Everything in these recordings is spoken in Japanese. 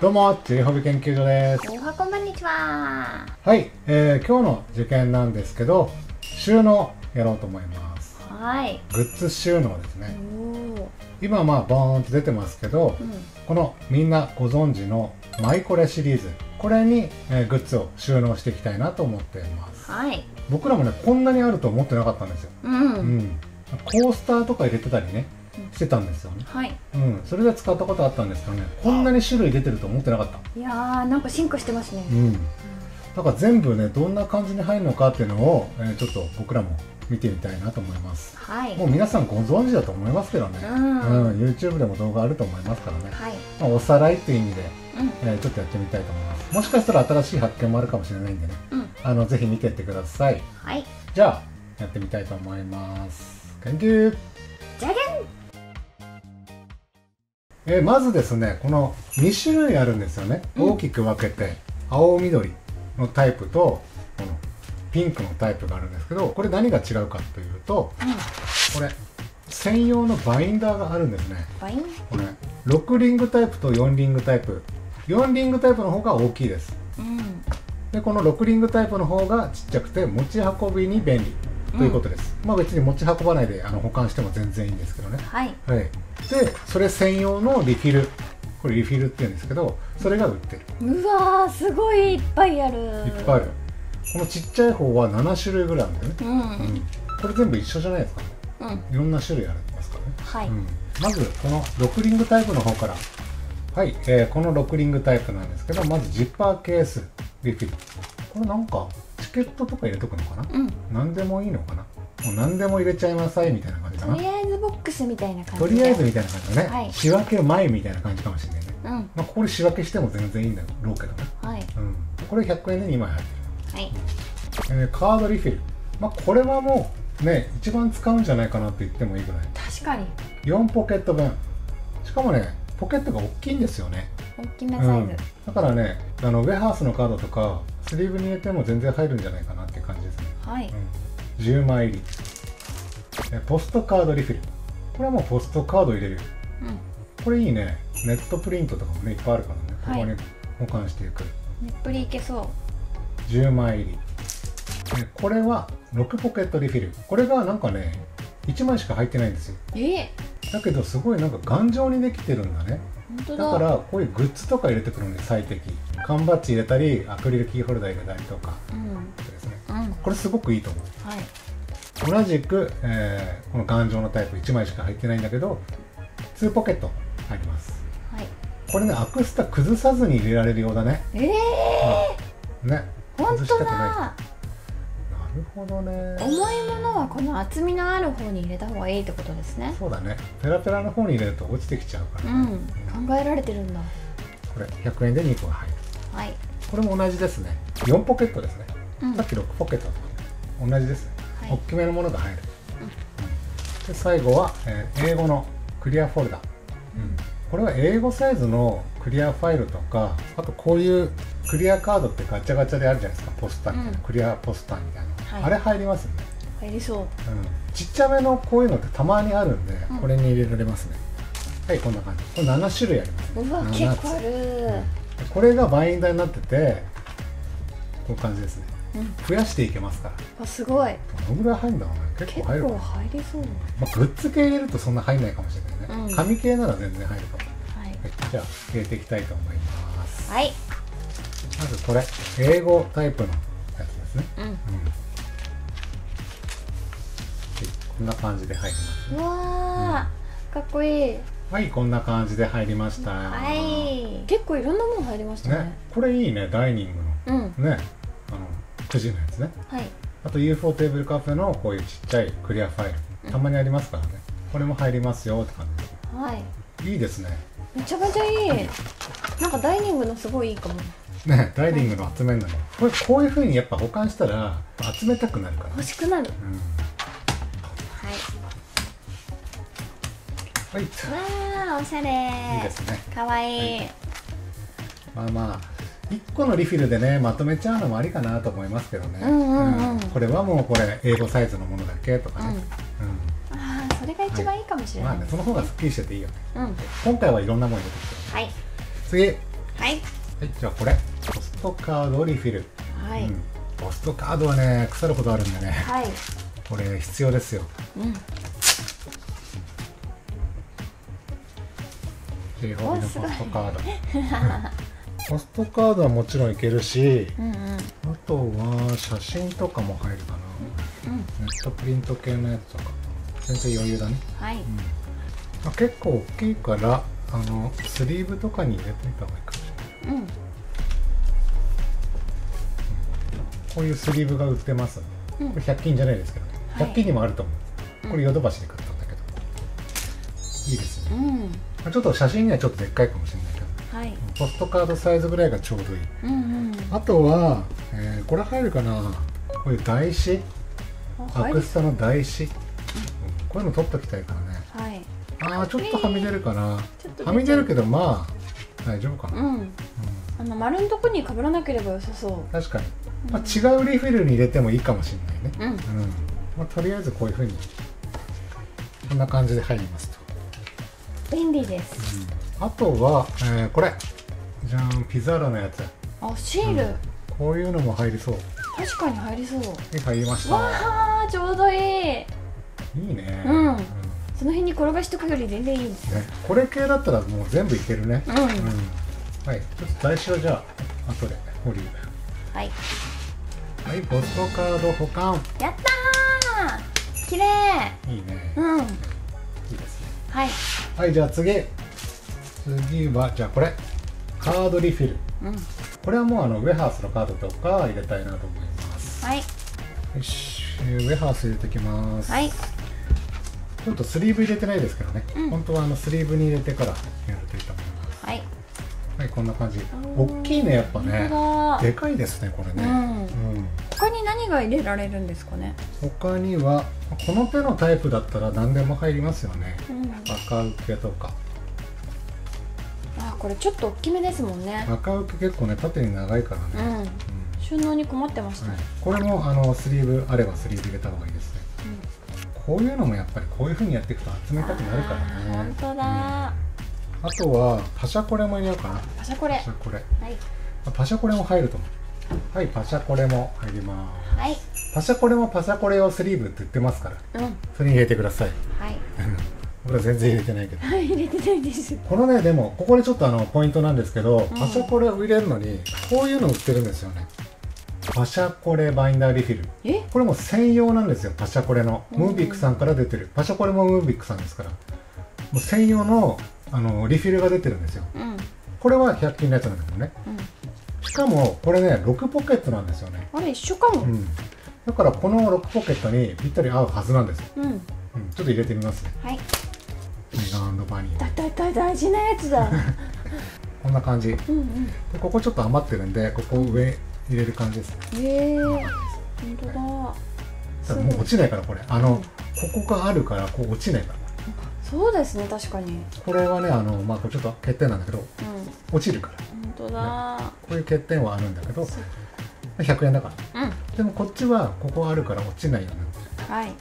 どうも、チリホビ研究所です。おはこんばんにちは。はい、えー今日の受験なんですけど、収納やろうと思います。はい。グッズ収納ですおね。お。今まあボーンと出てますけど、うん。このみんなご存知のマイコレシリーズ、これに、えーグッズを収納していきたいなと思っています。はい。僕らもね、こんなにあると思ってなかったんですよ。う。うんん。コースターとか入れてたりね、してたんですよね。はい。うん。それで使ったことあったんですけどね、こんなに種類出てると思ってなかった。いやー、なんか進化してますね。うん、だから全部ねどんな感じに入るのかっていうのを、えーちょっと僕らも見てみたいなと思いますはい。もう皆さんご存知だと思いますけどね、ううんん。YouTube でも動画あると思いますからね、はい。まあ、おさらいっていう意味で、うん。えーちょっとやってみたいと思いますもしかしたら新しい発見もあるかもしれないんでねうん。あのぜひ見てってくださいはい。じゃあやってみたいと思います研究じゃげん。えーまずですねこの2種類あるんですよね、うん。大きく分けて青緑のタイプとこのピンクのタイプがあるんですけどこれ何が違うかというとこれ専用のバインダーがあるんですね。バイン？これ6リングタイプと4リングタイプ。4リングタイプの方が大きいです。うん。でこの6リングタイプの方がちっちゃくて持ち運びに便利ということです、まあ別に持ち運ばないであの保管しても全然いいんですけどね。はい。はい、でそれ専用のリフィルこれリフィルって言うんですけどそれが売ってる。うわー、すごいいっぱいある。いっぱいある。このちっちゃい方は7種類ぐらいあるんだよね、うん。うん、これ全部一緒じゃないですかうん。いろんな種類ありますからね、はい。うん、まずこの6リングタイプの方から。はい、えーこの6リングタイプなんですけどまずジッパーケースリフィル。これなんかチケットとか入れとくのかな？うん。何でもいいのかな？もう何でも入れちゃいなさいみたいな感じかな？とりあえずボックスみたいな感じで。とりあえずみたいな感じだね、はい。仕分け前みたいな感じかもしれないね。うん。まあ、ここで仕分けしても全然いいんだろうけどね、はい。うん、これ100円で2枚入ってはい。る、えーカードリフィル、まあ、これはもうね一番使うんじゃないかなって言ってもいいぐらい。確かに。4ポケット分。しかもねポケットが大きいんですよね、大きめサイうん、だからねあのウェハースのカードとかスリーブに入れても全然入るんじゃないかなっていう感じですね、ズ。はい。うん、10枚入り。えーポストカードリフィル。これはもうポストカード入れるよ。うん。これいいね。ネットプリントとかもねいっぱいあるからね。ここはいに保管していく、ねっぷりいけそ10枚入り。でこれは6ポケットリフィル。これがなんかね1枚しか入ってないんですよう。えだけどすごいなんか頑丈にできてるんだねだ。だからこういうグッズとか入れてくるのに最適缶バッジ入れたりアクリルキーホルダー入れたりとかうん。ですねうん。これすごくいいと思うはい。同じく、えーこの頑丈のタイプ1枚しか入ってないんだけど2ポケット入りますはい。これねアクスタ崩さずに入れられるようだねええねー、本当崩したくないだ。なるほどね。重いものはこの厚みのある方に入れた方がいいってことですね。そうだね。ペラペラの方に入れると落ちてきちゃうから、うん。考えられてるんだ。これ100円で2個が入る。はい。これも同じですね。4ポケットですね、うん。さっき6ポケットと同じですね、はい。大きめのものが入る、うん。で最後は、えー英語のクリアフォルダ、うん。これは英語サイズのクリアファイルとかあとこういうクリアカードってガチャガチャであるじゃないですか。ポスターみたいな、うん。クリアポスターみたいな、はい。あれ入りますね、入りそう。うん、ちっちゃめのこういうのってたまにあるんで、うん。これに入れられますね。はいこんな感じ。これ7種類あります。うわ、7結構ある。でこれがバインダーになっててこういう感じですね。うん。増やしていけますから。あ、すごい。どのぐらい入るんだろうね。結結構構入るかな、入りそう。まあ、グッズ系入れるとそんな入んないかもしれないね、うん。紙系なら全然入るかも、はい。はい、じゃあ入れていきたいと思います。はい。まずこれ。 A5タイプのやつですね、うん。うん。はいこんな感じで入りますうわー、かっこいい。はいこんな感じで入りましたはい。結構いろんなもの入りましたねね。これいいねダイニングうん。のねあのくじのやつねはい。あと UFO テーブルカフェのこういうちっちゃいクリアファイルたまにありますからねこれも入りますよって感はい。じいいですねめちゃめちゃいい。なんかダイニングのすごいいいかも。ねダイニングの集めるのにこれこういうふうにやっぱ保管したら集めたくなるからね欲しくなる。うんはい。はいわー、おしゃれ。いいですね。かわいい。まあまあ1個のリフィルでねまとめちゃうのもありかなと思いますけどね、うんうんうん。これはもうこれ英語サイズのものだけとかね、うん。ああ、それが一番いいかもしれない。まあねその方がすっきりしてていいよね。うん。今回はいろんなもの入れてきてる。はい。次。はい。はいじゃあこれ。ポストカードリフィル、はい、うん、ポストカードはね腐るほどあるんでね。はい。これ必要ですよ。うん J ホビのポストカード。ポストカードはもちろんいけるしうんうん。あとは写真とかも入るかな。うんネットプリント系のやつとか。全然余裕だね、はい。うん。まあ、結構大きいからあのスリーブとかに入れてみた方がいいかもしれない。うん。こういうスリーブが売ってます。うん。これ100均じゃないですけどねはい。100均にもあると思う、これヨドバシで買ったんだけど。いいですね、うん。まあちょっと写真にはちょっとでっかいかもしれないけど。はい。ポストカードサイズぐらいがちょうどいい。うんうんあとは、えーこれ入るかな。こういう台紙。アクスタの台紙、うん。こういうの取っときたいからね。はい。ああちょっとはみ出るかな。はみ出るけどまあ大丈夫かな、うん。うん。あの丸のとこに被らなければ良さそ確かに、まあ、違うリフィルに入れてもいいかもしれないね、ううん。うん。まあ、とりあえずこういうふうにこんな感じで入りますと、便利です。あとは、えーこれ。じゃんピザーラのやつ。あシール、こういうのも入りそう。確かに入りそう。はい入りました。わあちょうどいい。いいね。うん。その辺に転がしとくより全然いい。ですね、これ系だったらもう全部いけるね、うん、うん。はい。ちょっと台紙をじゃあ後で保留。はい。はいポストカード保管。やったー。綺麗。いいね。うんはい。はいじゃあ次。次はじゃあこれ。カードリフィル。うん。これはもうあのウェハースのカードとか入れたいなと思います。はい。よし。えーウェハース入れてきます、はい。ちょっとスリーブ入れてないですけどね、うん。本当はあのスリーブに入れてからやるといいと思います。はいはいこんな感じ。大きいねやっぱね。本でかいですねこれ当だうん。ねうん。他に何が入れられるんですかね？他にはこの手のタイプだったら何でも入りますよね。うん。赤受けとか。あこれちょっと大きめですもんね。赤受け結構ね縦に長いからね、うん。うん。収納に困ってました、はい、これもあのスリーブあればスリーブ入れた方がいいですね。こういうのもやっぱりこういう風にやっていくと集めたくなるからね。本当だ。うんあとはパシャコレも入れようかな。パシャコレ。パシャコレ。はい。あパシャコレも入ると思う。はいパシャコレも入ります。はい。パシャコレもパシャコレ用スリーブって言ってますから。うん。それに入れてください。はい。俺は全然入れてないけど。はい入れてないです。このねでもここでちょっとあのポイントなんですけど、ん。パシャコレを入れるのにこういうの売ってるんですよね。パシャコレバインダーリフィル。え？これも専用なんですよパシャコレの。うん。ムービックさんから出てる。パシャコレもムービックさんですからもう専用のあのリフィルが出てるんですよ。うん。うんこれは100均のやつなんだけどね。しかもこれね6ポケットなんですよね、あれ一緒かも。うん、だからこの6ポケットにぴったり合うはずなんです。よ、うん、うん、ちょっと入れてみます。ねはい。メガバニー。だだだ大事なやつだ。こんな感じ。でうんうん。ここちょっと余ってるんでここ上入れる感じですね。へえ。本当だ。ただもう落ちないからこれ。あの、ここがあるからこう落ちないからそうですね確かに。うんこれはねあのまあこれちょっと欠点なんだけど落ちるから。本当だ。こういう欠点はあるんだけどそう。100円だから。うん。でもこっちはここあるから落ちないようになってる。はい。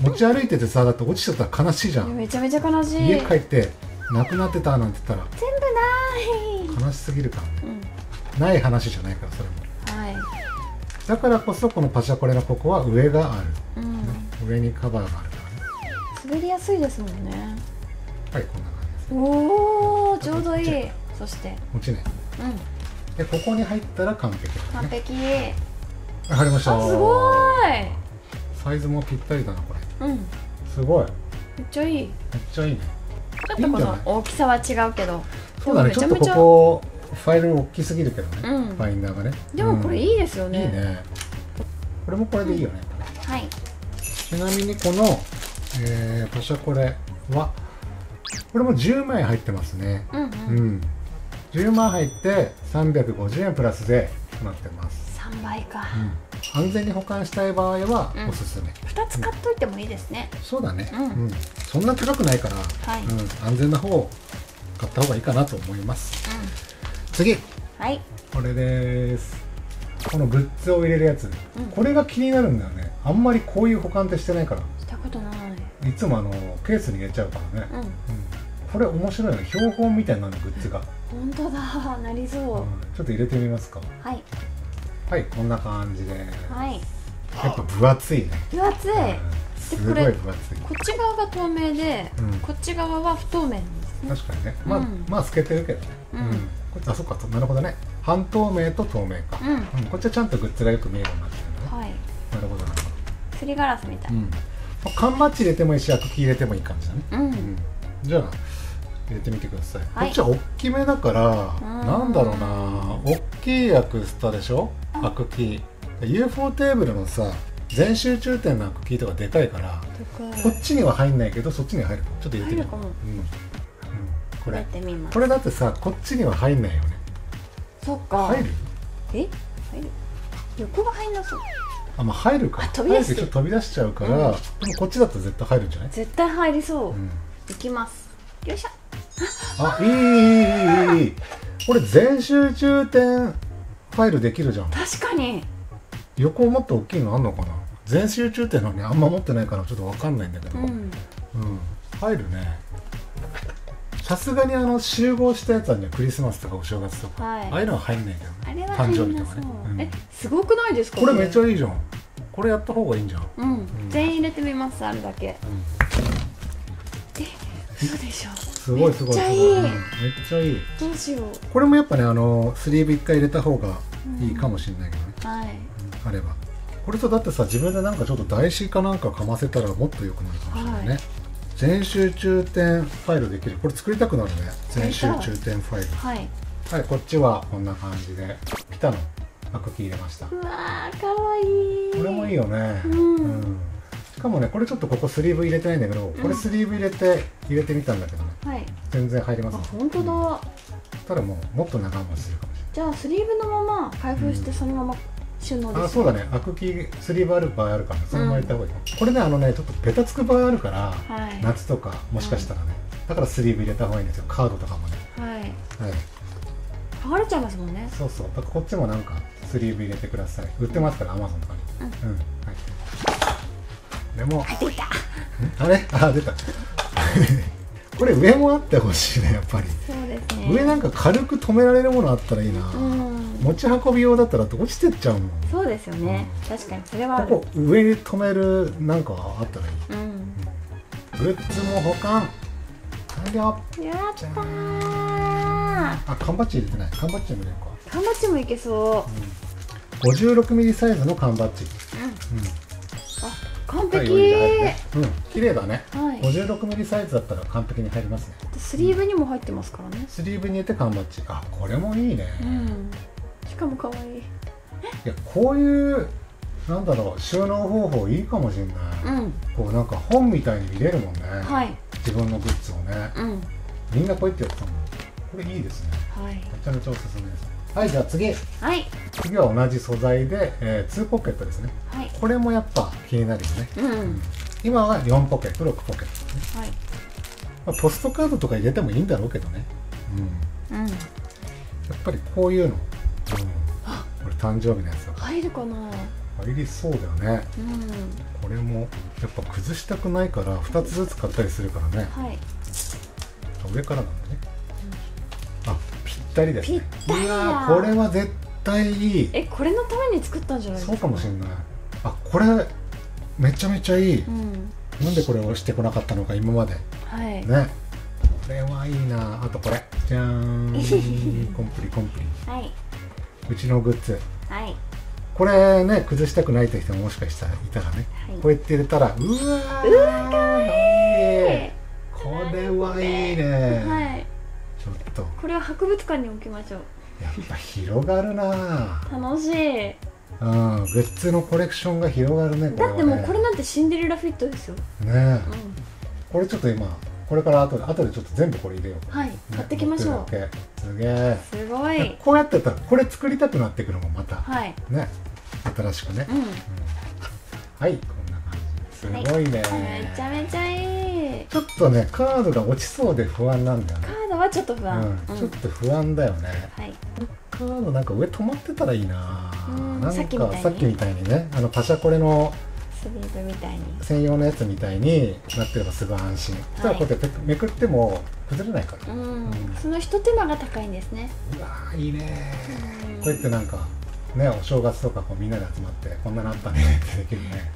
持ち歩いててさだって落ちちゃったら悲しいじゃん。めちゃめちゃ悲しい。家帰ってなくなってたなんて言った全部ない。ら悲しすぎるからね。うん。ない話じゃないからそれも。はい。だからこそこのパシャコレのここは上がある、うん。上にカバーがあるすいですもんね。はいこんな感じです。おおちょうどいい。そして。落ちないうん。でここに入ったら完璧だ完ね。璧。はい入りました。あすごーい。サイズもぴったりだなこれ。うん。すごい。めっちゃいい。めっちゃいいね。ちょっとこの大きさは違うけど。そうだね。ちょっとここファイル大きすぎるけどね、うん。バインダーがね。でもこれいいいですよいいね、ねこれもこれでいいよね、はい。ちなみにこの、えー、パシャコレはこれも10枚入ってますね。うんううん。ん、10枚入って350円プラスでなってます、3倍か。うん、安全に保管したい場合はうん。おすすめ、2つ買っといてもいいですね。そうだね、うん。そんな高くないから、はい。うん、安全な方を買った方がいいかなと思います。次。はい。これです。このグッズを入れるやつ、うん。これが気になるんだよね。あんまりこういう保管ってしてないからいいつもあのケースに入れちゃうからね、うん。うん。これ面白いね標本みたいなのグッズが、本当だ。なりそう、うん。ちょっと入れてみますか。はい。はいこんな感じで。はい。やっぱ分厚いね、分厚い、うん。すごい分厚い。こっち側が透明で、うん。こっち側は不透明ですね。確かにね。まあ、うん。まあ透けてるけどね。うん。こっちあそっか。なるほどね。半透明と透明か、うん。うん。こっちはちゃんとグッズがよく見えるようになってるね、はい。なるほどなるほすりガラスみたい。ど、うん。まあ缶バッジ入れてもいいしアクキー入れてもいい感じだね、うん、うん。じゃあ入れてみてください、はい。こっちは大きめだからん。なんだろうな。大きいアクスタでしょ？アクキー UFO テーブルのさ全集中点のアクキーとかでかいから得こっちには入んないけどそっちには入る。ちょっと入れてみよう。入るかも。うん。うん。これ。てみます。これだってさこっちには入んないよね。そっか。入る？え？入る？横が入んなそうあまあ入るか。あ飛び出す。飛び出しちゃうから、うん。でもこっちだと絶対入るんじゃない、絶対入りそう、うん、いきます。よいしょ。あいいいいいいいい。いこれ全集中点ファイルできるじゃん。確かに。横もっと大きいのあんのかな？全集中点のねあんま持ってないからちょっとわかんないんだけど、うん。うん、入るねさすがにあの集合したやつはねクリスマスとかお正月とか、はい。ああいうのは入んないけどあれは誕生日とかね、うん。えすごくないですかこれめっちゃゃいいじゃん。これやった方がいいんじゃん、うん、全員入れてみますあるだけ。そうでしょ。すごいすごいすごい。めっちゃいい。うん。めっちゃいい。どうしよう。これもやっぱねあのスリーブ1回入れた方がいいかもしれないけどね、はい。あれば。これとだってさ自分でなんかちょっと台紙かなんかかませたらもっと良くなるかもしれないね、はい全集中点ファイルできる。これ作りたくなるね。全集中点ファイル。はい。はいこっちはこんな感じで。ピタのアクキー入れました。こうわーかわいい。れもいいよね。うん。しかもねこれちょっとここスリーブ入れてないんだけど、これスリーブ入れて入れてみたんだけどね。はい。全然入りあますね。本当だ。ただもうもっと長持ちするかもしじゃあスリーブのまま開封してそのまま収納あそうだね。アクキースリーブある場合あるからそのまま入れた方がいい、これねあのねちょっとベタつく場合あるから、はい。夏とかもしかしたらね、だからスリーブ入れた方がいいんですよ。カードとかもね。はい。はい。剥がれちゃいますもんね。そうそう。だからこっちもなんかスリーブ入れてください。売ってますからアマゾンとかに。うん、はい。でも出た。あれ？あ出た。これ上もあってほしいねやっぱり。そうですね。上なんか軽く止められるものあったらいいな、うん持ち運び用だったら落ちてっちゃうもんそうですよね。確かにそれはここ上に止めるなんかあったらいい。うん。グッズも保管。完了やったー。あ缶バッジ入れてない。缶バッジも入れるか。缶バッジもいけそ 56mm サイズの缶バッジ、ううん。うん、あ完はい璧うん。綺麗だね。はい。56mm サイズだったら完璧に入りますね。スリーブにも入ってますからね。スリーブに入れて缶バッジ。あこれもいいね、うんしかも可愛い。いやこういうなんだろう収納方法いいかもしれない、うん。こうなんか本みたいに見れるもんね、はい。自分のグッズをね。うん。みんなこうやってやってたもん。これいいですね。はい。めちゃめちゃおすすめです。はいじゃあ次。はい。次は同じ素材で、えー2ポケットですね。はい。これもやっぱ気になるよね。うんはい今は4ポケット6ポケットですね、まあ、ポストカードとか入れてもいいんだろうけどね。うん。うん。やっぱりこういうの、誕生日のやつだ入るかな？入りそうだよね。うん。これもやっぱ崩したくないから2つずつ買ったりするからね。はい。上からなんだね、あぴったりですね。ぴったりだ。いやーこれは絶対いい。えこれのために作ったんじゃないですか？そうかもしれない。あこれめちゃめちゃいい、うん。なんでこれをしてこなかったのか今まで。はい。ね。これはいいな。あとこれ。じゃーん。コンプリコンプリ。はいうちのグッズ。はい。これね崩したくないという人ももしかしたらいたらね、はい。こうやって入れたらうわーうわかわいいこれはいいね、はい。ちょっと。これは博物館に置きましょう。やっぱ広がるな。楽しい。うんグッズのコレクションが広がるねこれはねだってもうこれなんてシンデレラフィットですよ。ねうん。これちょっと今これから後で後でちょっと全部これ入れよう。はいね買ってきましょう。すげえすごい。こうやってたらこれ作りたくなってくるもんまた。はい。ね。新しくね、うん。うん。はいこんな感じ。すごいね、めちゃめちゃいい。ちょっとねカードが落ちそうで不安なんだよね。カ、ードはちょっと不安。うん、ちょっと不安だよね、はい。カードなんか上止まってたらいいな。うんなんかさっきみたいに。さっきみたいにね。あのパシャコレのスリーブみたいに。専用のやつみたいになってればすごい安心、そしたらこうやってめくっても崩れないから、ううん。んその一手間が高いんですね。うわーいいねうん。こうやってなんかねお正月とかこうみんなで集まってこんなのあったねってできるね。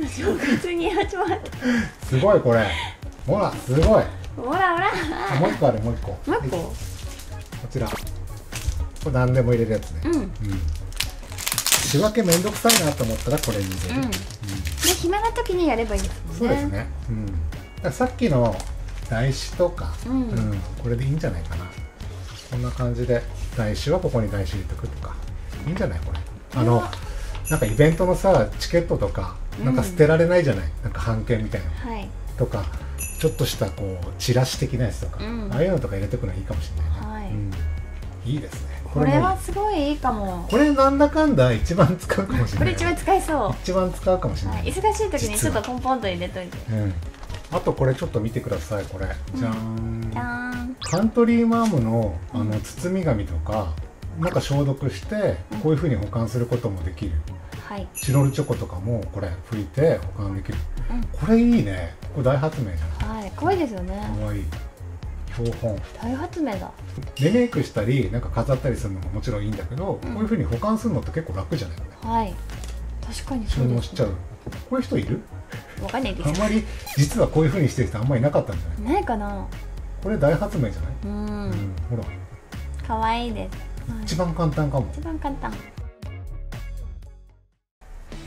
正月に始まった。すごいこれ。ほらすごい。ほらほら。あもう一個あるもう一個。もう一個。こちら。これ何でも入れるやつね。うん。うん仕分けめんどくさいなと思ったらこれに入れる、うん。で暇な時にやればいいですね。そうですね、うん、だからさっきの台紙とか、うん。これでいいんじゃないかな。こんな感じで台紙はここに台紙入れておくとか。いいんじゃないこれ。あのなんかイベントのさチケットとかなんか捨てられないじゃない、なんか半券みたいな。のはい。とかちょっとしたこうチラシ的なやつとか、うん。ああいうのとか入れておくのいいかもしれないね、はい。うん、いいですねこれはすごいいいかも。これなんだかんだ一番使うかもしれない。これ一番使えそう。一番使うかもしれな、はいい、忙しい時にちょっとポンポンと入れといて。うん、あとこれちょっと見てくださいこれ。じゃーん。じゃーん。カントリーマームのあのうん包み紙とかなんか消毒してこういう風に保管することもできる。はい、チロルチョコとかもこれ拭いて保管できる。うん。これいいね。これ大発明じゃないはい、可愛いですよね。かわいい標本。大発明だ。リメイクしたりなんか飾ったりするのももちろんいいんだけど、うん。こういう風に保管するのって結構楽じゃないこれはい。確かにそ収うです納しちゃう。こういう人いる？わかんないです。あんまり実はこういう風にしてる人あんまりいなかったんじゃない？ないかな。これ大発明じゃない、ううんんほら。可愛いです、はい一番簡単かも。一番簡単。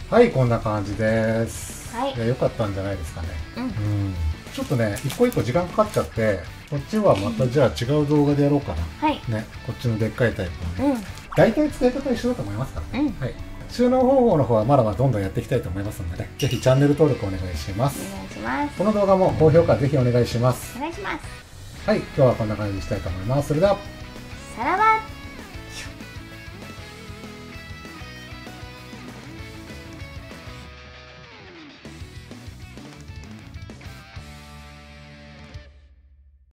はいこんな感じです。はいや良かったんじゃないですかね。うん。うんちょっとね一個一個時間かかっちゃってこっちはまたじゃあ違う動画でやろうかな。はい。ねこっちのでっかいタイプのね。うん。大体使い方一緒だと思いますからね、うん。はい。収納方法の方はまだまだどんどんやっていきたいと思いますのでねぜひチャンネル登録お願いします。お願いします。この動画も高評価ぜひお願いします。お願いします。はい。今日はこんな感じにしたいと思います。それでは。さらば